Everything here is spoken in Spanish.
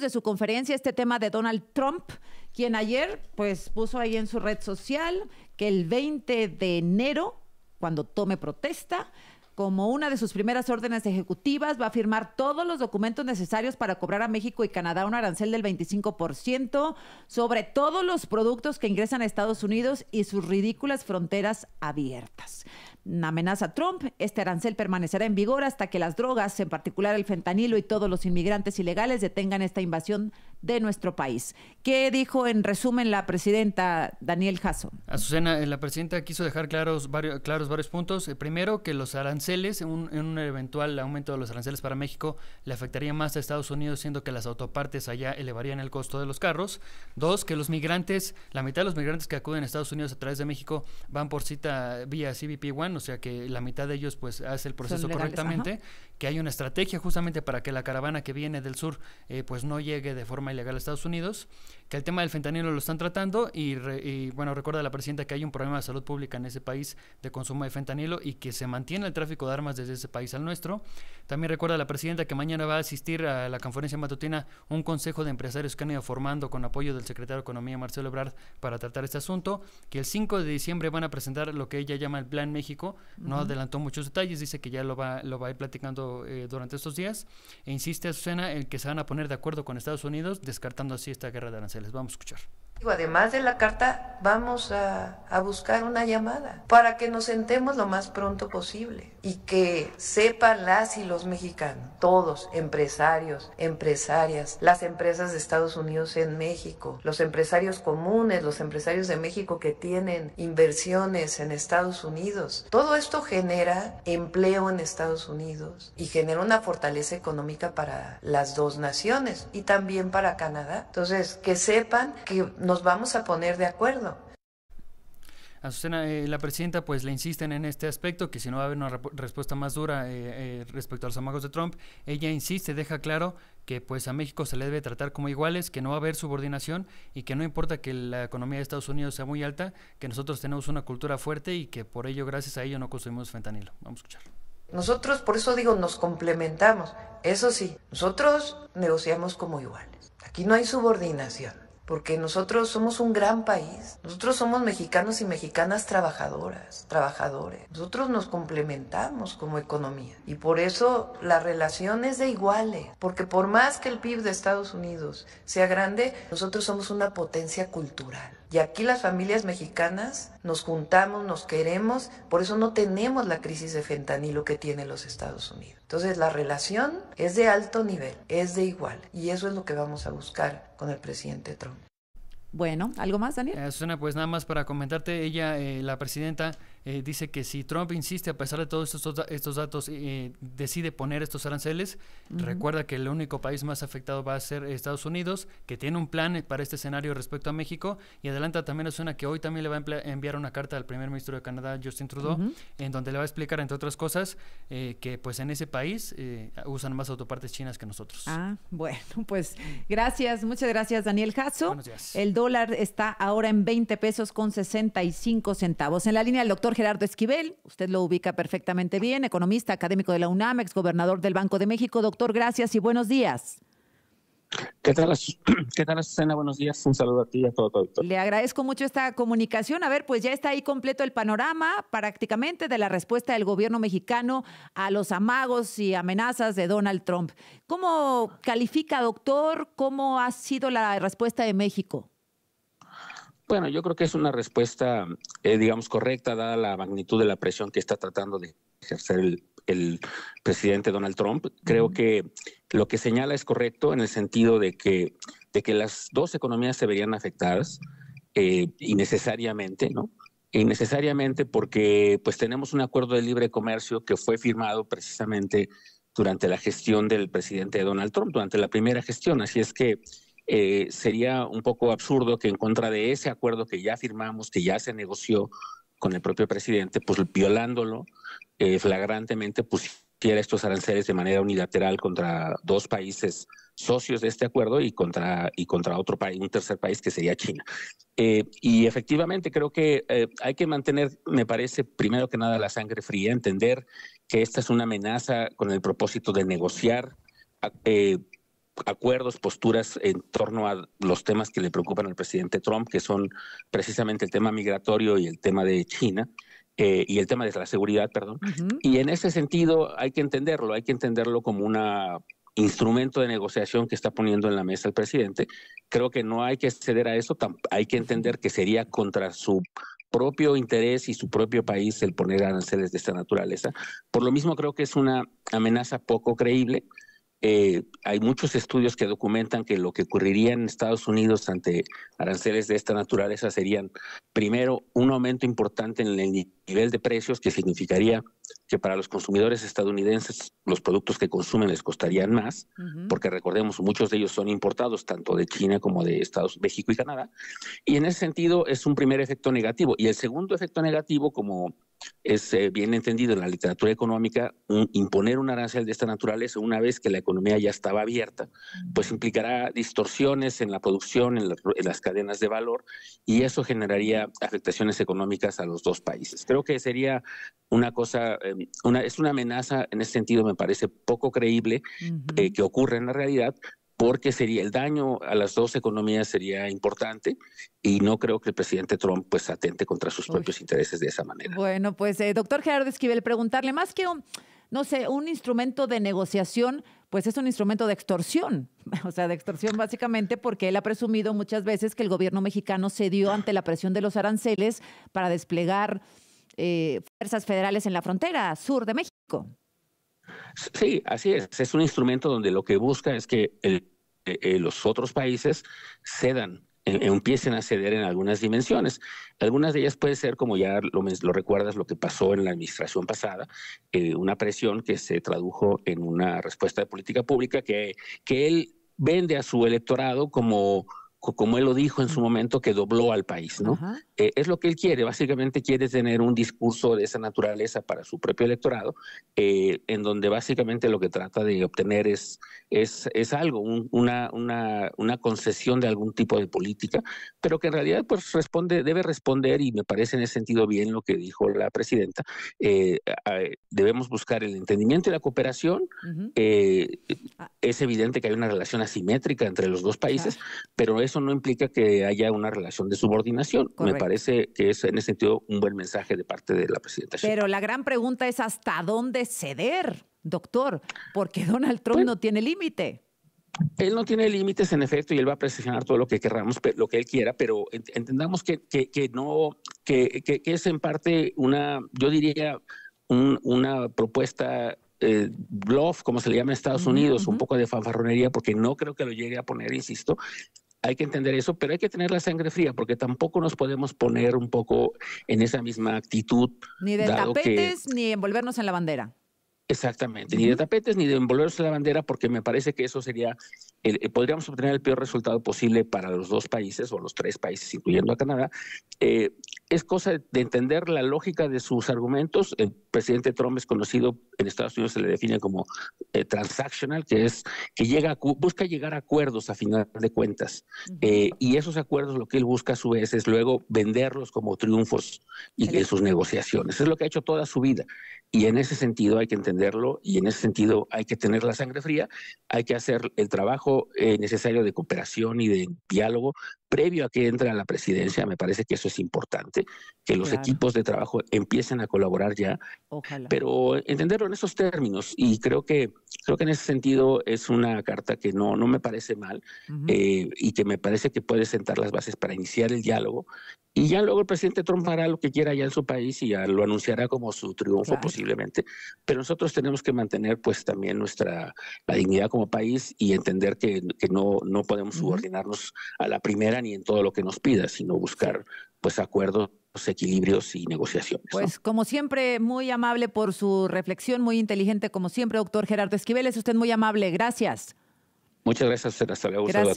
de su conferencia este tema de Donald Trump, quien ayer pues puso ahí en su red social que el 20 de enero, cuando tome protesta, como una de sus primeras órdenes ejecutivas, va a firmar todos los documentos necesarios para cobrar a México y Canadá un arancel del 25% sobre todos los productos que ingresan a Estados Unidos y sus ridículas fronteras abiertas amenaza Trump. Este arancel permanecerá en vigor hasta que las drogas, en particular el fentanilo y todos los inmigrantes ilegales, detengan esta invasión de nuestro país. ¿Qué dijo en resumen la presidenta Daniel Jasso? Azucena, eh, la presidenta quiso dejar claros varios, claros varios puntos. Eh, primero, que los aranceles, en un, eventual aumento de los aranceles para México, le afectaría más a Estados Unidos, siendo que las autopartes allá elevarían el costo de los carros. Dos, que los migrantes, la mitad de los migrantes que acuden a Estados Unidos a través de México van por cita vía CBP One, o sea que la mitad de ellos pues hace el proceso correctamente, que hay una estrategia justamente para que la caravana que viene del sur eh, pues no llegue de forma ilegal a Estados Unidos, que el tema del fentanilo lo están tratando y, bueno, recuerda la presidenta que hay un problema de salud pública en ese país de consumo de fentanilo y que se mantiene el tráfico de armas desde ese país al nuestro. También recuerda la presidenta que mañana va a asistir a la conferencia matutina un consejo de empresarios que han ido formando con apoyo del secretario de Economía Marcelo Ebrard para tratar este asunto, que el 5 de diciembre van a presentar lo que ella llama el Plan México, no adelantó muchos detalles, dice que ya lo va, lo va a ir platicando eh, durante estos días, e insiste Azucena en que se van a poner de acuerdo con Estados Unidos, descartando así esta guerra de aranceles. Vamos a escuchar. Además de la carta, vamos a, a, buscar una llamada para que nos sentemos lo más pronto posible y que sepan las y los mexicanos, todos, empresarios, empresarias, las empresas de Estados Unidos en México, los empresarios comunes, los empresarios de México que tienen inversiones en Estados Unidos. Todo esto genera empleo en Estados Unidos y genera una fortaleza económica para las dos naciones y también para Canadá. Entonces, que sepan que nos vamos a poner de acuerdo. Azucena, eh, la presidenta pues le insisten en este aspecto, que si no va a haber una respuesta más dura eh, eh, respecto a los amagos de Trump, ella insiste, deja claro que pues a México se le debe tratar como iguales, que no va a haber subordinación y que no importa que la economía de Estados Unidos sea muy alta, que nosotros tenemos una cultura fuerte y que por ello, gracias a ello, no consumimos fentanilo. Vamos a escuchar. Nosotros, por eso digo, nos complementamos. Eso sí, nosotros negociamos como iguales. Aquí no hay subordinación porque nosotros somos un gran país. Nosotros somos mexicanos y mexicanas trabajadoras, trabajadores. Nosotros nos complementamos como economía y por eso la relación es de iguales, porque por más que el PIB de Estados Unidos sea grande, nosotros somos una potencia cultural. Y aquí las familias mexicanas nos juntamos, nos queremos, por eso no tenemos la crisis de fentanilo que tienen los Estados Unidos. Entonces la relación es de alto nivel, es de igual, y eso es lo que vamos a buscar con el presidente Trump. Bueno, ¿algo más, Daniel? Eh, Susana, pues nada más para comentarte, ella, eh, la presidenta, eh, dice que si Trump insiste, a pesar de todos estos, estos datos, eh, decide poner estos aranceles, recuerda que el único país más afectado va a ser Estados Unidos, que tiene un plan para este escenario respecto a México, y adelanta también suena que hoy también le va a enviar una carta al primer ministro de Canadá, Justin Trudeau, en donde le va a explicar, entre otras cosas, eh, que pues en ese país usan más autopartes chinas que nosotros. Ah, bueno, pues gracias, muchas gracias, Daniel Jasso. El dólar está ahora en 20 pesos con 65 centavos. En la línea el doctor Gerardo Esquivel, usted lo ubica perfectamente bien, economista académico de la UNAM, ex gobernador del Banco de México. Doctor, gracias y buenos días. ¿Qué tal, ¿Qué tal, Susana? Buenos días. Un saludo a ti y a todo, todo, Le agradezco mucho esta comunicación. A ver, pues ya está ahí completo el panorama prácticamente de la respuesta del gobierno mexicano a los amagos y amenazas de Donald Trump. ¿Cómo califica, doctor? ¿Cómo ha sido la respuesta de México? Bueno, yo creo que es una respuesta, eh, digamos, correcta, dada la magnitud de la presión que está tratando de ejercer el, presidente Donald Trump. Creo que lo que señala es correcto en el sentido de que, de que las dos economías se verían afectadas eh, innecesariamente, ¿no? Innecesariamente porque pues tenemos un acuerdo de libre comercio que fue firmado precisamente durante la gestión del presidente Donald Trump, durante la primera gestión. Así es que eh, sería un poco absurdo que en contra de ese acuerdo que ya firmamos, que ya se negoció con el propio presidente, pues violándolo eh, flagrantemente, pusiera estos aranceles de manera unilateral contra dos países socios de este acuerdo y contra, y contra otro país, un tercer país que sería China. Eh, y efectivamente creo que hay que mantener, me parece, primero que nada la sangre fría, entender que esta es una amenaza con el propósito de negociar acuerdos, posturas en torno a los temas que le preocupan al presidente Trump, que son precisamente el tema migratorio y el tema de China. Eh, y el tema de la seguridad, perdón. Y en ese sentido hay que entenderlo, hay que entenderlo como un instrumento de negociación que está poniendo en la mesa el presidente. Creo que no hay que ceder a eso, hay que entender que sería contra su propio interés y su propio país el poner aranceles de esta naturaleza. Por lo mismo creo que es una amenaza poco creíble. Eh, hay muchos estudios que documentan que lo que ocurriría en Estados Unidos ante aranceles de esta naturaleza serían, primero, un aumento importante en el nivel de precios, que significaría que para los consumidores estadounidenses los productos que consumen les costarían más, porque recordemos, muchos de ellos son importados tanto de China como de Estados México y Canadá. Y en ese sentido es un primer efecto negativo. Y el segundo efecto negativo, como es eh, bien entendido en la literatura económica, imponer un arancel de esta naturaleza una vez que la economía ya estaba abierta, pues implicará distorsiones en la producción, en, las cadenas de valor, y eso generaría afectaciones económicas a los dos países. Creo que sería una cosa, eh, una, es una amenaza en ese sentido, me parece poco creíble eh, que ocurra en la realidad, porque sería el daño a las dos economías sería importante y no creo que el presidente Trump pues atente contra sus propios intereses de esa manera. Bueno, pues eh, doctor Gerardo Esquivel, preguntarle más que un, no sé, un instrumento de negociación, pues es un instrumento de extorsión, o sea, de extorsión básicamente porque él ha presumido muchas veces que el gobierno mexicano cedió ante la presión de los aranceles para desplegar eh, fuerzas federales en la frontera sur de México. Sí, así es. Es un instrumento donde lo que busca es que eh, eh, los otros países cedan, eh, empiecen a ceder en algunas dimensiones. Algunas de ellas puede ser, como ya lo, recuerdas, lo que pasó en la administración pasada, una presión que se tradujo en una respuesta de política pública que, que él vende a su electorado como como él lo dijo en su momento, que dobló al país, ¿no? Eh, es lo que él quiere, básicamente quiere tener un discurso de esa naturaleza para su propio electorado, eh, en donde básicamente lo que trata de obtener es, es, es algo, una, una, una, concesión de algún tipo de política, pero que en realidad pues responde, debe responder, y me parece en ese sentido bien lo que dijo la presidenta, eh, debemos buscar el entendimiento y la cooperación. Ah. Es evidente que hay una relación asimétrica entre los dos países, pero eso no implica que haya una relación de subordinación. Me parece que es en ese sentido un buen mensaje de parte de la presidenta. Pero la gran pregunta es hasta dónde ceder, doctor, porque Donald Trump no tiene límite. Él no tiene límites, en efecto, y él va a presionar todo lo que queramos, lo que él quiera, pero entendamos que, que, no, que, que, es en parte una, yo diría, una propuesta eh, bluff, como se le llama en Estados Unidos, un poco de fanfarronería, porque no creo que lo llegue a poner, insisto, hay que entender eso, pero hay que tener la sangre fría porque tampoco nos podemos poner un poco en esa misma actitud. Ni de tapetes ni envolvernos en la bandera. Exactamente, ni de tapetes ni de envolverse en la bandera porque me parece que eso sería, eh, podríamos obtener el peor resultado posible para los dos países o los tres países, incluyendo a Canadá. Eh, es cosa de entender la lógica de sus argumentos. El presidente Trump es conocido en Estados Unidos, se le define como eh, transactional, que es que llega busca llegar a acuerdos a final de cuentas. Eh, y esos acuerdos lo que él busca a su vez es luego venderlos como triunfos y de sus negociaciones. Es lo que ha hecho toda su vida. Y en ese sentido hay que entenderlo y en ese sentido hay que tener la sangre fría, hay que hacer el trabajo eh, necesario de cooperación y de diálogo previo a que entre a la presidencia. Me parece que eso es importante, que los equipos de trabajo empiecen a colaborar ya, pero entenderlo en esos términos. Y creo que creo que en ese sentido es una carta que no, no me parece mal eh, y que me parece que puede sentar las bases para iniciar el diálogo y ya luego el presidente Trump hará lo que quiera allá en su país y ya lo anunciará como su triunfo posiblemente. Pero nosotros tenemos que mantener pues también nuestra la dignidad como país y entender que, que no, no podemos subordinarnos a la primera ni en todo lo que nos pida, sino buscar pues acuerdos equilibrios y negociaciones. Pues como siempre, muy amable por su reflexión, muy inteligente como siempre, doctor Gerardo Esquivel, es usted muy amable. Gracias. Muchas gracias, hasta luego. Gracias.